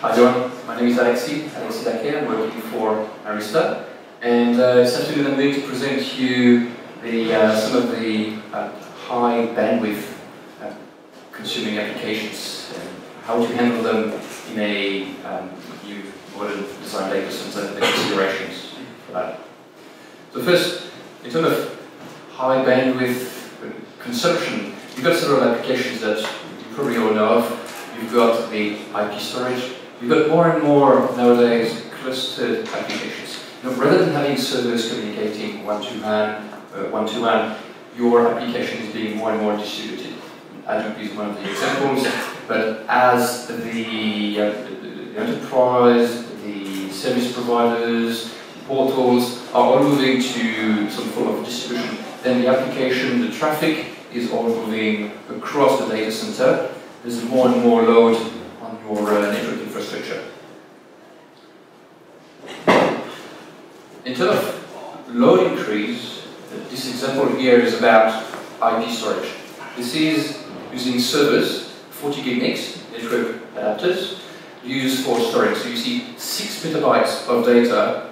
Hi everyone, my name is Alexis, Alexis Dacquay, I'm working for Arista. And uh, afternoon I'm going to present you the, uh, some of the uh, high bandwidth uh, consuming applications and how to handle them in a um, new modern design center and the considerations for that. So first, in terms of high bandwidth consumption, you've got several applications that you probably all know of. You've got the IP storage. You've got more and more nowadays clustered applications. Know, rather than having servers communicating one-to-one, uh, one-to-one, your application is being more and more distributed. Hadoop is one of the examples, but as the, uh, the, the enterprise, the service providers, portals are all moving to some form of distribution, then the application, the traffic is all moving across the data center. There's more and more load on your uh, network infrastructure. In terms of load increase, this example here is about IP storage. This is using servers, 40 gig NICs, network adapters, used for storage. So you see 6 petabytes of data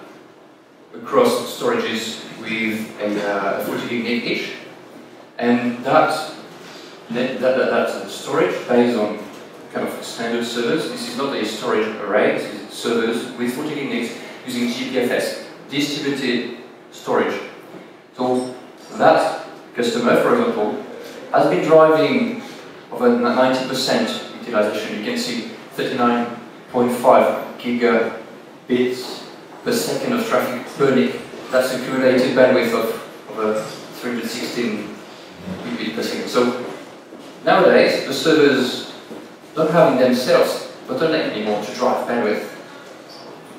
across storages with a uh, 40 gig NIC each. And that, that, that, storage based on kind of standard servers. This is not a storage array, this is servers with 40 gig NICs using GPFS, distributed storage. So that customer, for example, has been driving over 90% utilization. You can see 39.5 gigabits per second of traffic per NIC. That's a cumulative bandwidth of, of 316 gigabits per second. So nowadays, the servers don't have in themselves bottleneck anymore to drive bandwidth.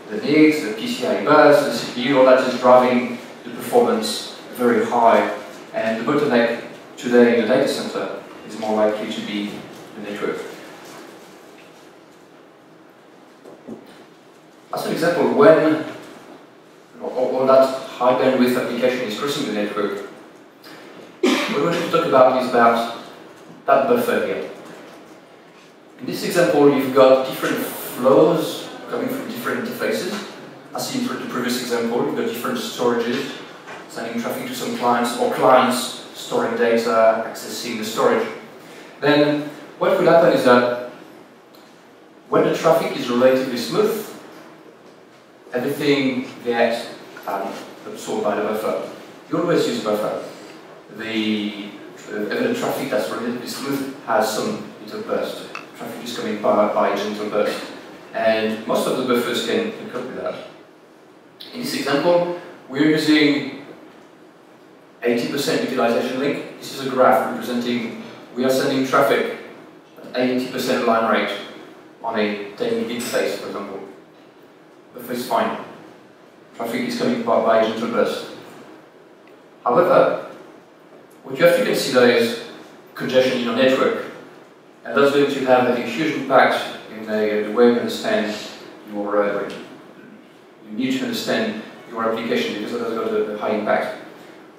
The NICs, the PCI bus, the CPU, all that is driving the performance very high. And the bottleneck today in the data center is more likely to be the network. As an example, when all that high bandwidth application is crossing the network, what we want to talk about is about that buffer here. In this example, you've got different flows coming from different interfaces. As seen in the previous example, you've got different storages, sending traffic to some clients, or clients storing data, accessing the storage. Then what will happen is that when the traffic is relatively smooth, everything gets um, absorbed by the buffer. You always use buffer. The uh, traffic that's relatively smooth has some little burst. Traffic is coming by, by gentle burst. And most of the buffers can, can with that. In this example, we're using 80% utilization link. This is a graph representing we are sending traffic at 80% line rate on a 10 gig interface, for example. Buffer is fine. Traffic is coming by, by gentle burst. However, what you have to consider is congestion in your network. And that's going to have a huge impact the way you understand your, uh, you need to understand your application because that has got a, a high impact.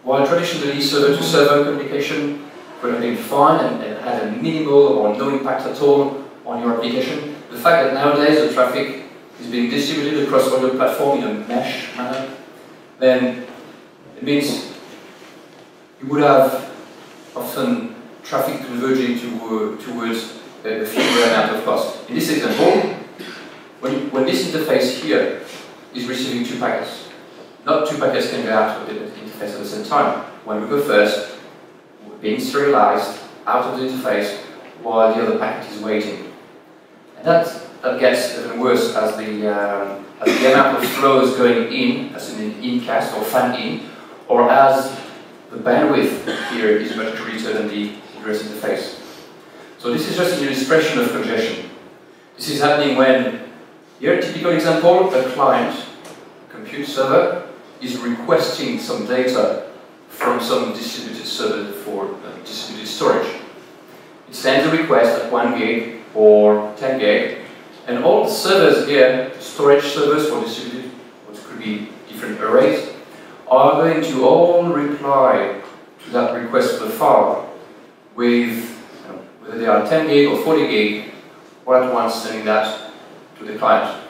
While traditionally server-to-server communication could have been fine and, and had a minimal or no impact at all on your application, the fact that nowadays the traffic is being distributed across all your platform in a mesh manner, then it means you would have often traffic converging to, uh, towards a, a fewer amount of cost. In this example, when, when this interface here is receiving two packets, not two packets can go out of the interface at the same time. When we go first, being serialized out of the interface while the other packet is waiting. And that, that gets even worse as the, um, as the amount of flows going in, as in an incast or fan in, or as the bandwidth here is much greater than the ingress interface. So this is just an illustration of congestion. This is happening when, here typical example, a client, compute server, is requesting some data from some distributed server for uh, distributed storage. It sends a request at 1 gig or 10 gig, and all the servers here, storage servers for distributed, what could be different arrays, are going to all reply to that request for the file with, whether they are 10 gig or 40 gig, all at once sending that to the client.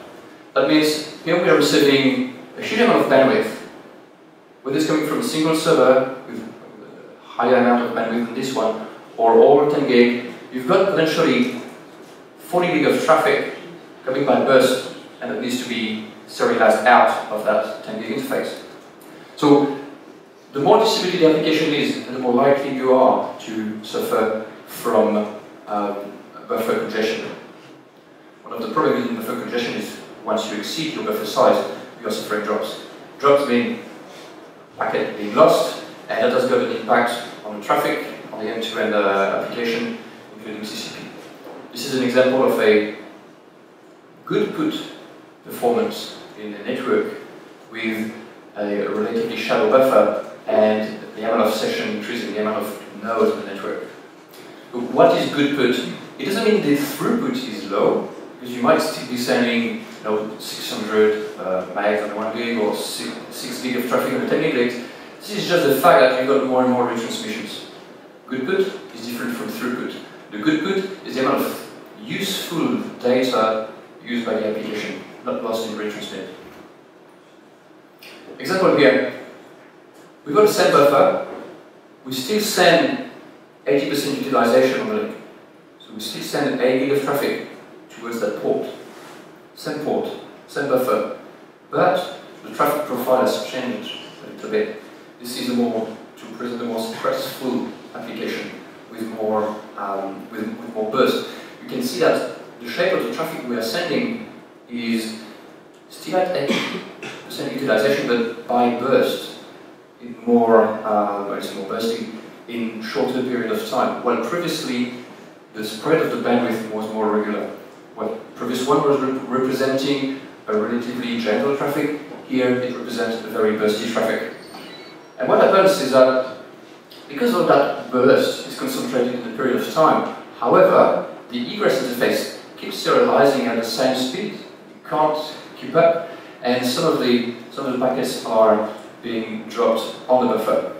That means here we are receiving a huge amount of bandwidth, whether it's coming from a single server with a higher amount of bandwidth than this one, or all 10 gig, you've got potentially 40 gig of traffic coming by burst, and it needs to be serialized out of that 10 gig interface. So the more distributed the application is, the more likely you are to suffer from um, buffer congestion. One of the problems in buffer congestion is once you exceed your buffer size, you are suffering drops. Drops mean packet being lost, and that has got an impact on the traffic, on the end-to-end -end, uh, application, including TCP. This is an example of a good put performance in a network with a relatively shallow buffer and the amount of session increasing the amount of nodes in the network. What is good put? It doesn't mean the throughput is low, because you might still be sending you know, 600 uh, megs on 1 gig or 6, 6 gig of traffic on 10 gig. This is just the fact that you've got more and more retransmissions. Good put is different from throughput. The good put is the amount of useful data used by the application, not lost in retransmit. Example here, we've got a send buffer, we still send 80% utilization on the link. So we still send 8 gig of traffic towards that port. Send port, send buffer. But the traffic profile has changed a little bit. This is a more, to present a more stressful application with more, um, with, with more burst. You can see that the shape of the traffic we are sending is still at 80% utilization, but by burst, in more, uh, it's more bursting in shorter period of time. While previously, the spread of the bandwidth was more regular. What previous one was re representing a relatively gentle traffic, here it represents a very bursty traffic. And what happens is that because of that burst is concentrated in a period of time, however, the egress interface keeps serializing at the same speed. You can't keep up, and some of the some of the packets are being dropped on the buffer.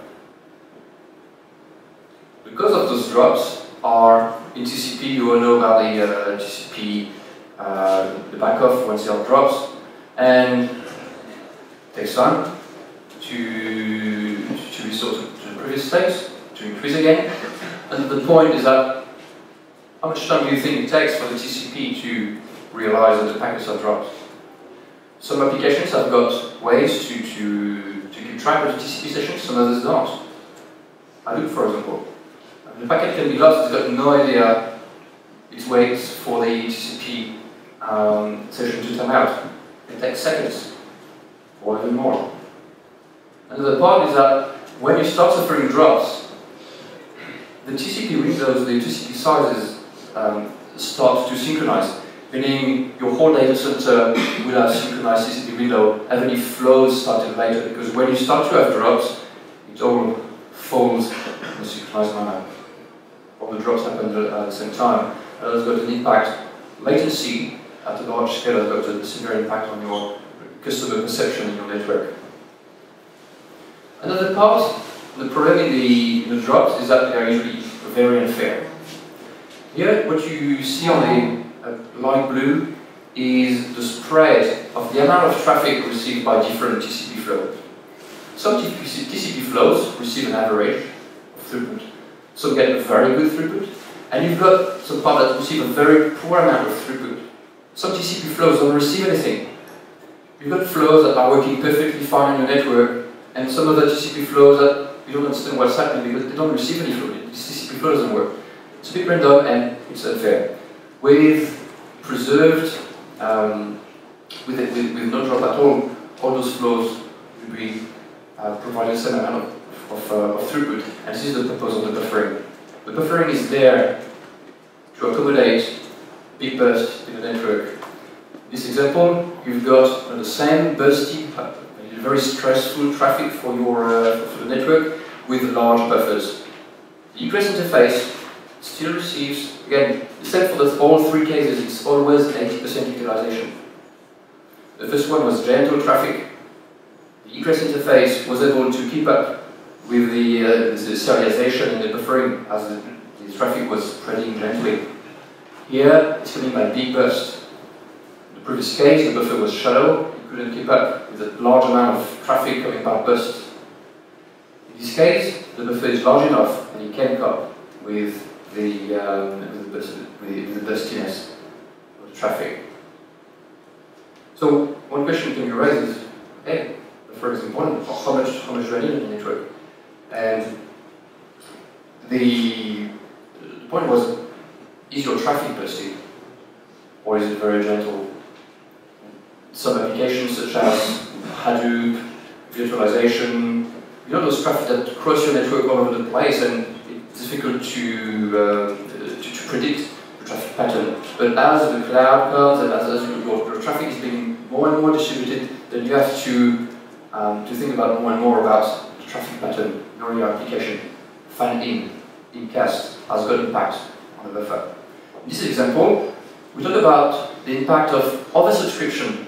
Because of those drops are in TCP, you all know about the uh, TCP, uh, the backoff once it drops, and takes time to, to restore to, to the previous state, to increase again. And the point is that how much time do you think it takes for the TCP to realize that the packets are dropped? Some applications have got ways to, to, to keep track of the TCP sessions, some others don't. Hadoop, for example. The packet can be lost, it's got no idea it waits for the TCP um, session to time out. It takes seconds, or even more. Another part is that when you start suffering drops, the TCP windows, the TCP sizes um, start to synchronize, meaning your whole data center will have synchronized TCP window, and then flows started later, because when you start to have drops, it all falls in a synchronized manner. The drops happen at the same time, and that's got an impact. Latency at a large scale has got a severe impact on your customer perception in your network. Another part, the problem in the, the drops is that they are usually very unfair. Here, what you see on the uh, light blue is the spread of the amount of traffic received by different TCP flows. Some TCP flows receive an average of throughput. Some get a very good throughput. And you've got some part that receive a very poor amount of throughput. Some TCP flows don't receive anything. You've got flows that are working perfectly fine in your network, and some other TCP flows that you don't understand what's happening because they don't receive any flow. The TCP flow doesn't work. It's a bit random and it's unfair. We've preserved, um, with, with, with, no drop at all, all those flows will be uh, providing some amount of, of, uh, of, throughput. And this is the purpose of the buffering. The buffering is there to accommodate big burst in the network. This example, you've got uh, the same bursty, uh, very stressful traffic for your uh, for the network with large buffers. The egress interface still receives, again, except for the, all three cases, it's always 80% utilization. The first one was gentle traffic. The egress interface was able to keep up with the, uh, the serialization and the buffering as the, the, traffic was spreading gently. Here, it's coming by big burst. The previous case, the buffer was shallow, it couldn't keep up with a large amount of traffic coming by bus. In this case, the buffer is large enough and it can cope with the, um, with the, bus, with the bustiness of the traffic. So one question can be raised is, the buffer is important, how much, how much do I need in the network? And the, point was, is your traffic bursting? Or is it very gentle? Some applications such as Hadoop, virtualization, you know those traffic that cross your network all over the place and it's difficult to, um, to, to, predict the traffic pattern. But as the cloud comes and as, as your, your traffic is being more and more distributed, then you have to, um, to think about more and more about the traffic pattern in your application. Fan in, cast has got impact on the buffer. In this example, we talk about the impact of oversubscription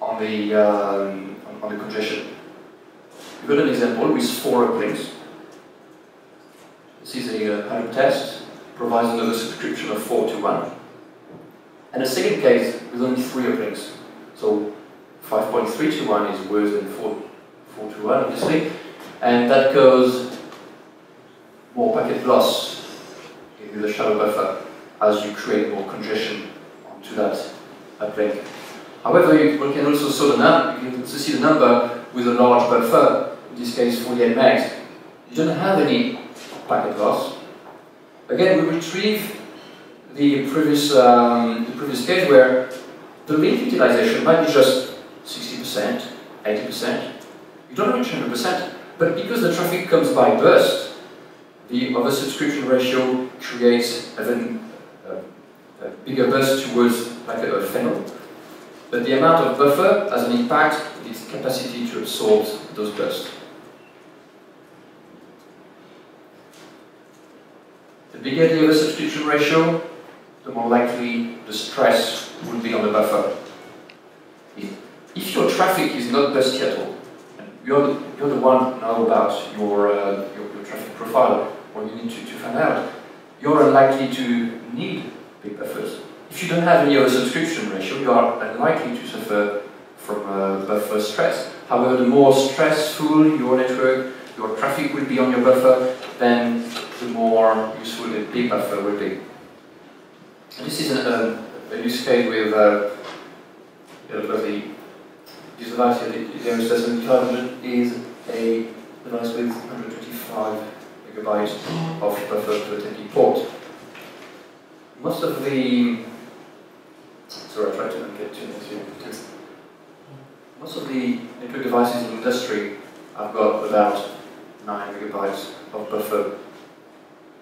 on the, um, on, the congestion. We've got an example with four uplinks. This is a kind uh, test, provides an subscription of 4 to 1. And a second case with only three uplinks. So 5.3 to 1 is worse than 4, 4 to 1, obviously. And that goes more packet loss in the shallow buffer as you create more congestion onto that uplink. However, you can also see the, number, with a large buffer, in this case 48 megs. You don't have any packet loss. Again, we retrieve the previous, um, the previous case where the link utilization might be just 60%, 80%. You don't reach 100%, but because the traffic comes by burst, the oversubscription ratio creates even a, a bigger burst towards like a, a funnel. But the amount of buffer has an impact on its capacity to absorb those bursts. The bigger the oversubscription ratio, the more likely the stress will be on the buffer. If your traffic is not bursty at all, you're the, you're the one now about your, uh, your, your, traffic profile, or you need to, to find out, you're unlikely to need big buffers. If you don't have any oversubscription ratio, you are unlikely to suffer from uh, buffer stress. However, the more stressful your network, your traffic will be on your buffer, then the more useful the big buffer will be. And this is a, a, use case with uh, the device here, the Arista 7500 is a device with 125 megabytes of buffer per taking port. Most of the sorry, I tried to get to here. Most of the network devices in industry have got about 9 megabytes of buffer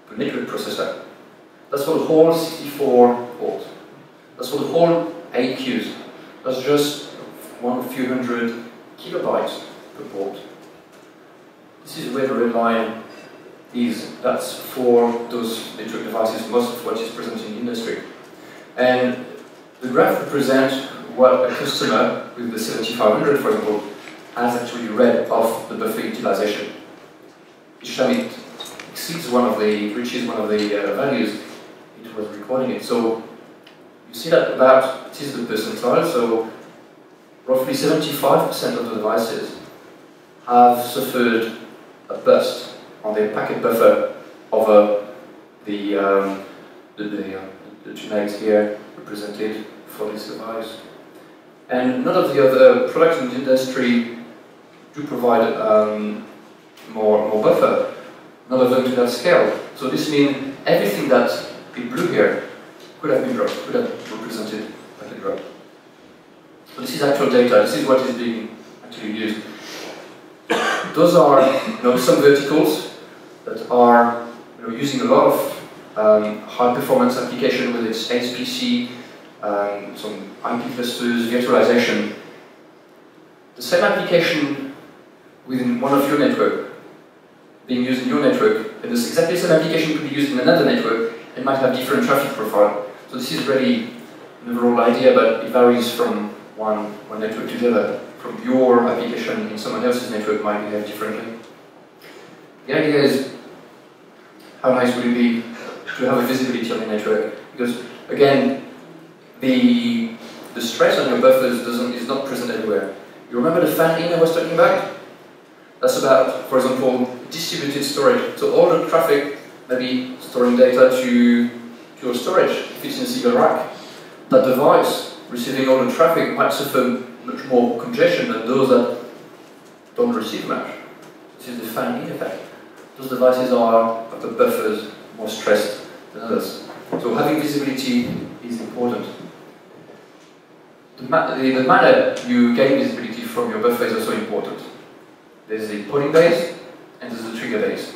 per network processor. That's for the whole 64 port. That's for the whole 8 queues. That's just one few hundred kilobytes per port. This is where the red line is. That's for those network devices, most of what is present in industry. And the graph represents what a customer with the 7500, for example, has actually read of the buffer utilization. Each time it exceeds one of the, reaches one of the uh, values, it was recording it. So you see that about, it is the percentile, so roughly 75% of the devices have suffered a burst on their packet buffer over the, um, the, the, uh, the names here represented for this device. And none of the other products in the industry do provide um, more, more buffer, none of them to that scale. So this means everything that in blue here could have been dropped, could have represented like a drop. So this is actual data, this is what is being actually used. Those are you know, some verticals that are you know, using a lot of um, high performance application with its HPC, um, some IP clusters, virtualization. The same application within one of your network being used in your network, and this exactly same application could be used in another network and might have different traffic profile. So this is really an overall idea, but it varies from one, one network to the other. From your application in someone else's network might behave differently. The idea is how nice would it be to have a visibility on the network? Because again, the the stress on your buffers doesn't, is not present everywhere. You remember the fan in I was talking about? That's about, for example, distributed storage. So all the traffic maybe storing data to, to your storage if it's in a single rack. That device receiving all the traffic might suffer much more congestion than those that don't receive much. This is the fan in effect. Those devices are, at the buffers, more stressed than others. So having visibility is important. The, ma the, manner you gain visibility from your buffer is also important. There's the polling base and there's the trigger base.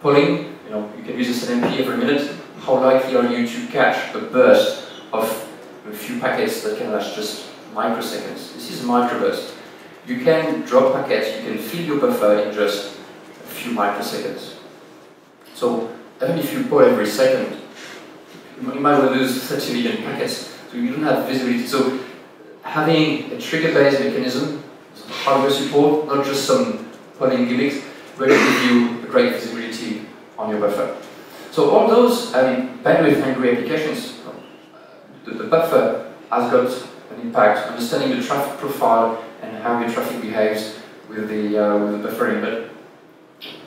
Polling, you know, you can use SNMP every minute. How likely are you to catch a burst of a few packets that can last just microseconds? This is microburst. You can drop packets, you can fill your buffer in just a few microseconds. So even if you poll every second, you might well lose 30 million packets. So you don't have visibility. So having a trigger-based mechanism, hardware support, not just some polling gimmicks, will give you a great visibility on your buffer. So all those bandwidth-hungry applications, the, buffer has got an impact, understanding the traffic profile and how your traffic behaves with the, uh, with the buffering. But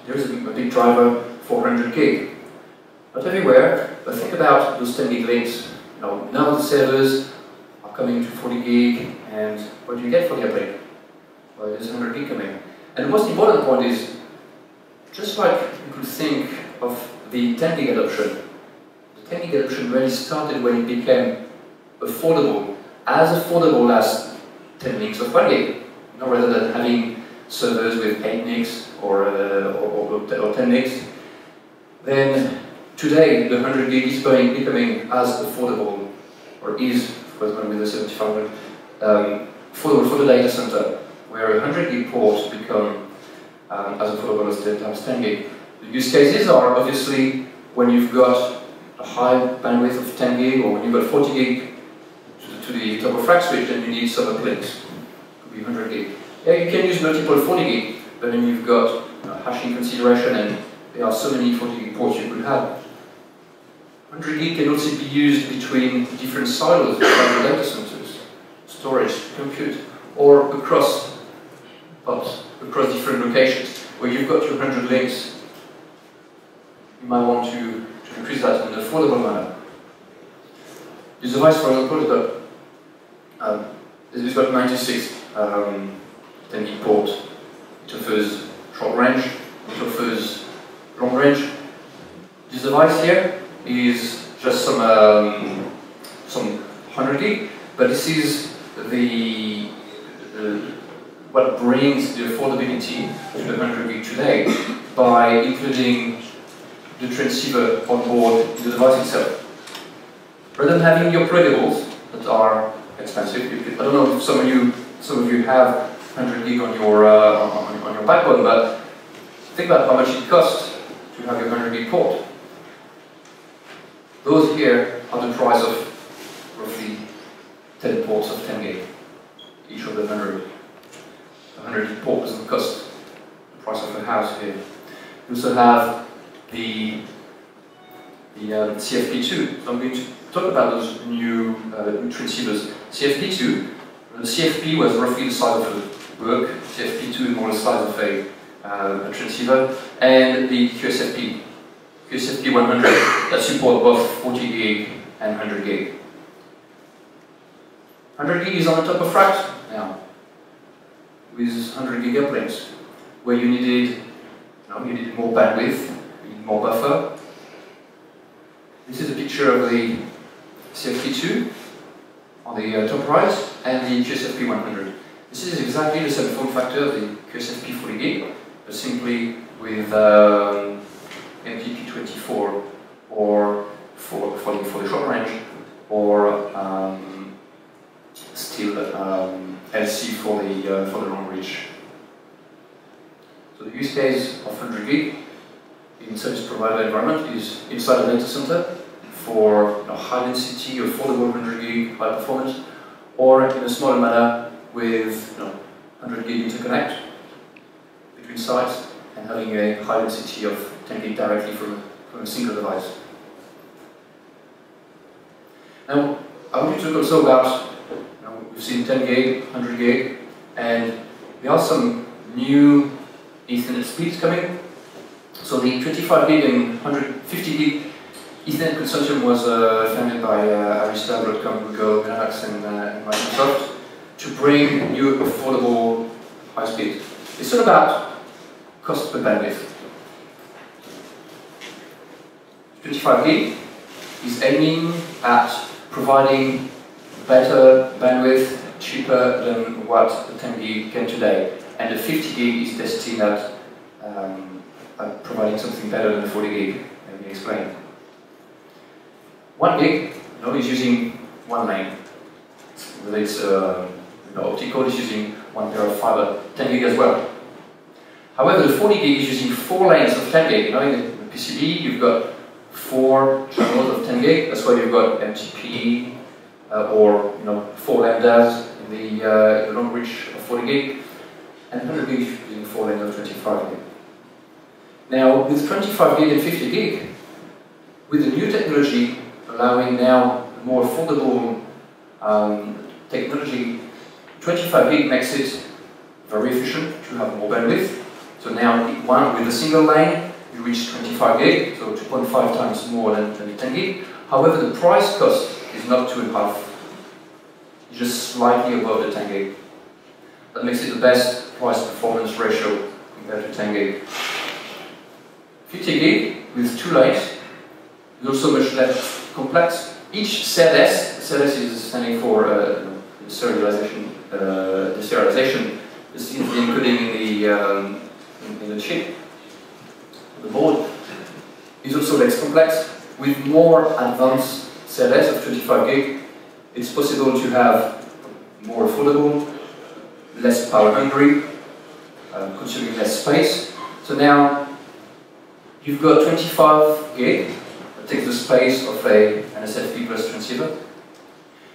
there is a, a big driver, 400 gig. Not everywhere, but think about those 10 gig links. You know, now the servers are coming to 40 gig, and what do you get for the upgrade? Well, there's 100 gig coming. And the most important point is, just like you could think of the 10 gig adoption, the 10 gig adoption really started when it became affordable, as affordable as 10 links of 1 gig. Rather than having servers with 8 NICs or, uh, or, or, or 10 NICs, then today the 100 gig is becoming as affordable, or is, for example with the 7500, um, affordable for the data center, where a 100 gig port become um, as affordable as 10 times 10 gig. The use cases are obviously when you've got a high bandwidth of 10 gig, or when you've got 40 gig to, the top of rack switch, and you need some uplinks. Could be 100 gig. Yeah, you can use multiple 40 gig, but then you've got know, hashing consideration, and there are so many 40 gig ports you could have. 100 gig can also be used between different silos of data centers, storage, compute, or across hubs, across different locations. Where you've got your 100 links, you might want to, to increase that in an affordable manner. This device, for example, um, it's got 96 um, 10 port. It offers short range, it offers long range. This device here is just some um, some 100 gig, but this is the uh, what brings the affordability to the 100 gig today by including the transceiver on board the device itself. Rather than having your pluggables that are expensive, could, I don't know if some of you some of you have 100 gig on your uh, on, on your backbone, but think about how much it costs to have your 100 gig port. Those here are the price of roughly 10 ports of 10 gig, each of the 100. 100 port doesn't cost the price of a house here. We also have the, the um, CFP2. So I'm going to talk about those new, uh, new transceivers. CFP2, the CFP was roughly the size of a book, CFP2 is more the size of a, uh, a transceiver, and the QSFP, QSFP 100 that support both 40 gig and 100 gig. 100 gig is on the top of rack now, with 100 gig uplinks, where you needed, you needed more bandwidth, you need more buffer. This is a picture of the CFP2 on the uh, top right and the QSFP 100. This is exactly the same form factor of the QSFP 40 gig, but simply with um, MTP24 or for, for, the, for the short range or um, still um, LC for the, uh, for the long reach. So the use case of 100 gig in service provider environment is inside a data center for you know, high density, affordable 100 gig, high performance, or in a smaller manner with you know, 100 gig interconnect between sites and having a high density of 10 gig directly from, from a single device. Now, I want you to talk also about We've seen 10 gig, 100 gig, and there are some new Ethernet speeds coming. So the 25 gig and 150 gig Ethernet consortium was uh, founded by uh, Arista, Broadcom, Google, Mellanox, and, uh, Microsoft to bring new affordable high speed. It's all about cost per bandwidth. 25 gig is aiming at providing better bandwidth, cheaper than what the 10 gig can today. And the 50 gig is destined at, um, at providing something better than the 40 gig. Let me explain. 1 gig you know, is using one lane. Whether it's uh, you know, optical, is using one pair of fiber, 10 gig as well. However, the 40 gig is using four lanes of 10 gig. You know, in the PCB, you've got four channels of 10 gig. That's why you've got MTP uh, or you know four lambdas in the, uh, long reach of 40 gig, and 100 gig using four lanes of 25 gig. Now, with 25 gig and 50 gig, with the new technology allowing now more affordable um, technology, 25 gig makes it very efficient to have more bandwidth. So now, one with a single lane, you reach 25 gig, so 2.5 times more than, than 10 gig. However, the price cost is not two and a half, just slightly above the 10 gig. That makes it the best price performance ratio compared to 10 gig. 50 gig with two lanes is also much less complex. Each ZS, ZS is standing for uh, serialization, uh, the serialization is encoding in the, um, in, the chip the board is also less complex. With more advanced ZS of 25 gig, it's possible to have more affordable, less power hungry, um, consuming less space. So now you've got 25 gig takes the space of an SFP plus transceiver.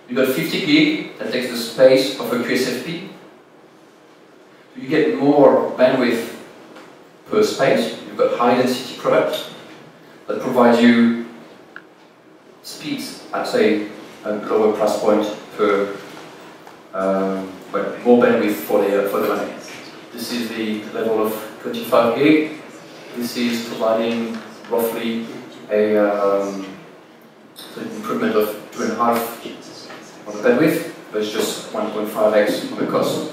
You've got 50 gig that takes the space of a QSFP. You get more bandwidth per space. You've got high density products that provide you speeds at say a lower price point per um, more bandwidth for the for the money. This is the level of 25 gig. This is providing roughly a um, improvement of two and a half on the bandwidth, but it's just 1.5x on the cost.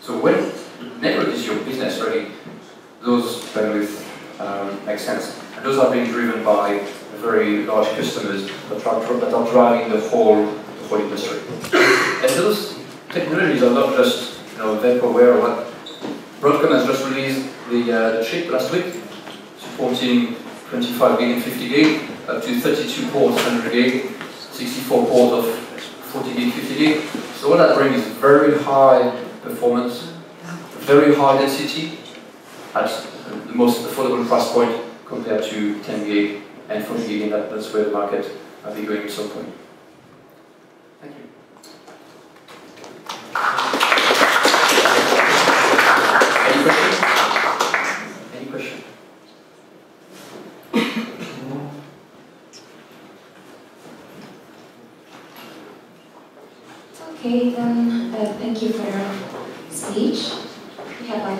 So when network is your business, really, those bandwidth um, make sense. And those are being driven by very large customers that are, that are driving the whole, the whole industry. and those technologies are not just you know, vaporware or what. Broadcom has just released the, uh, the chip last week, supporting 25 gig and 50 gig, up to 32 ports, 100 gig, 64 ports of 40 gig, 50 gig. So what that brings is very high performance, very high density, at the most affordable price point compared to 10 gig and 40 gig, and that, that's where the market might be going at some point. Thank you. Any questions? Any questions? Okay, then uh, thank you for your speech. We have like